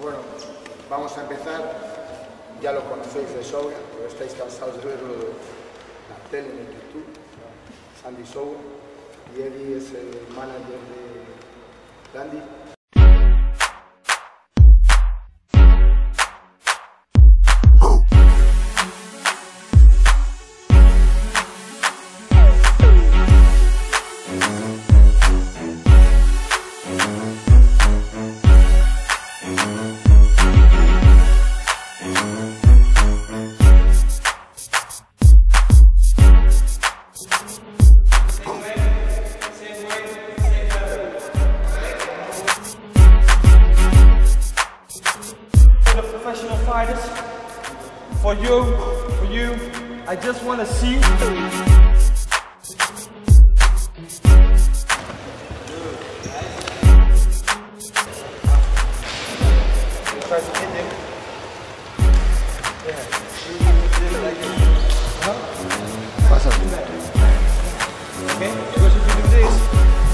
Bueno, vamos a empezar. Ya lo conocéis de sobra, pero estáis cansados de verlo en la tele, en YouTube. Sandy Soul. Y Eddie es el manager de Dandy. I just want to see. Try to hit him. Yeah. You do it like this. Okay? Because if you do this,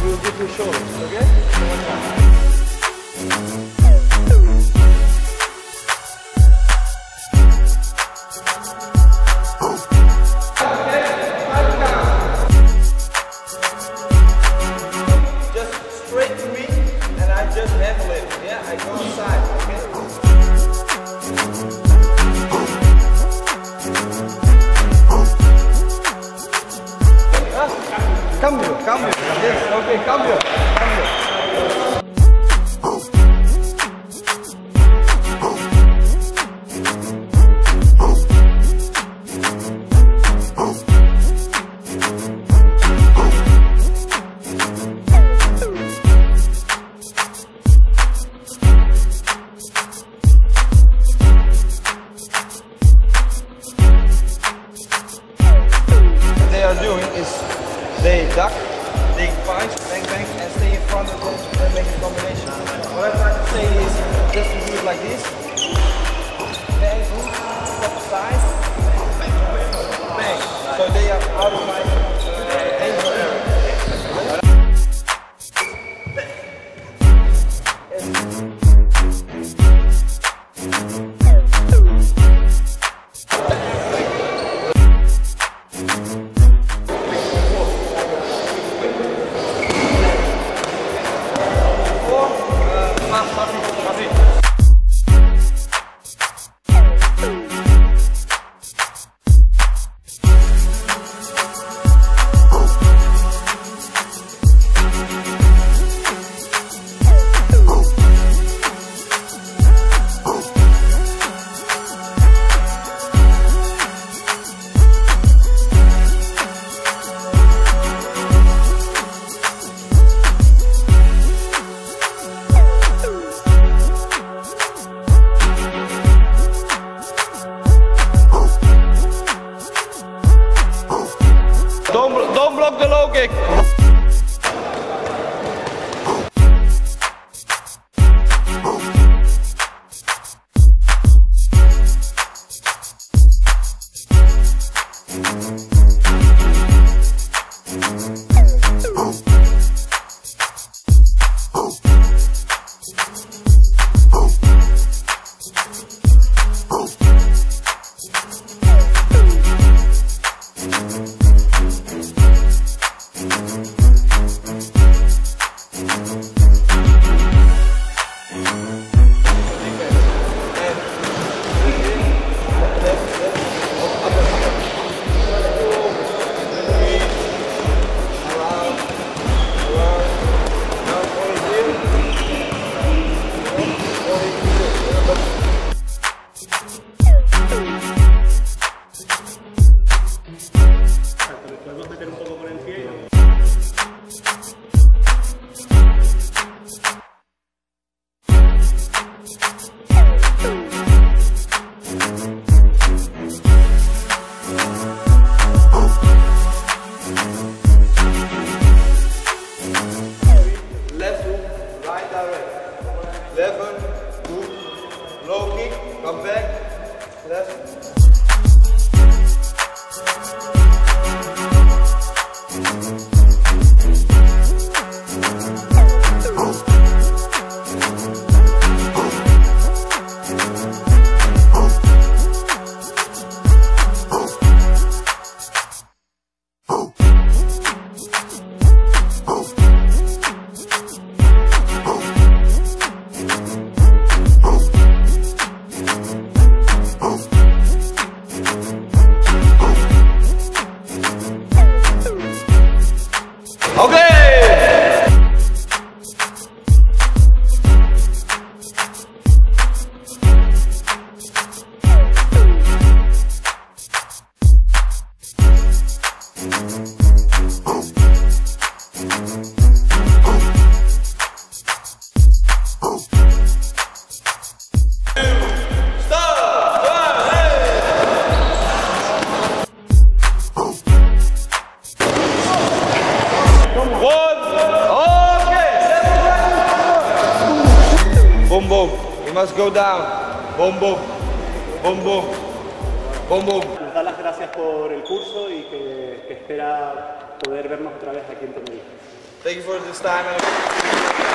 we will give you shoulders. Okay? Go inside, okay? Ah, Cambio, cambio. Yes, okay, cambio. direct. Left hand, low kick, come back, left. Boom, boom. You must go down. Boom, boom. Boom, boom. Boom, boom. Nos da las gracias por el curso y que, que espera poder vernos otra vez aquí en Tenerife. Thank you for this time.